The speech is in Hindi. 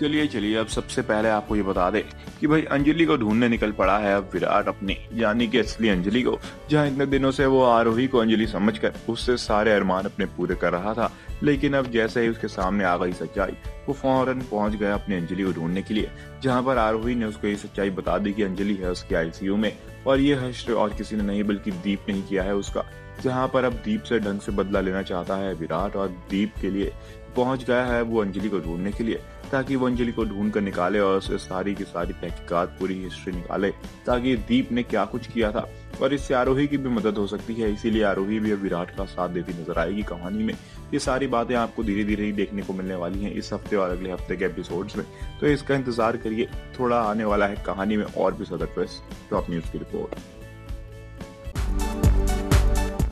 चलिए चलिए, अब सबसे पहले आपको ये बता दे कि भाई अंजलि को ढूँढने निकल पड़ा है अब विराट अपनी, यानी कि असली अंजलि को, जहाँ इतने दिनों से वो आरोही को अंजलि समझकर उससे सारे अरमान अपने पूरे कर रहा था, लेकिन अब जैसे ही उसके सामने आ गई सच्चाई, वो फ़ौरन पहुँच गया अपनी अंजलि को ढूँढने के लिए, जहाँ पर आरोही ने उसको ये सच्चाई बता दी कि अंजलि है उसके आईसीयू में, और ये हश्र और किसी ने नहीं, बल्कि दीप ने ही किया है उसका। जहाँ पर अब दीप से ढंग से बदला लेना चाहता है विराट और दीप के लिए पहुँच गया है वो अंजलि को ढूँढने के लिए, ताकि वो अंजलि को ढूंढ कर निकाले और उसे सारी की सारी तहकीकात, पूरी हिस्ट्री निकाले, ताकि दीप ने क्या कुछ किया था। और इससे आरोही की भी मदद हो सकती है, इसीलिए आरोही भी अब विराट का साथ देती नज़र आएगी कहानी में। ये सारी बातें आपको धीरे धीरे ही देखने को मिलने वाली हैं इस हफ़्ते और अगले हफ़्ते के एपिसोड्स में। तो इसका इंतज़ार करिए, थोड़ा आने वाला है कहानी में और भी सदर ट्विस्ट टॉप न्यूज़ की report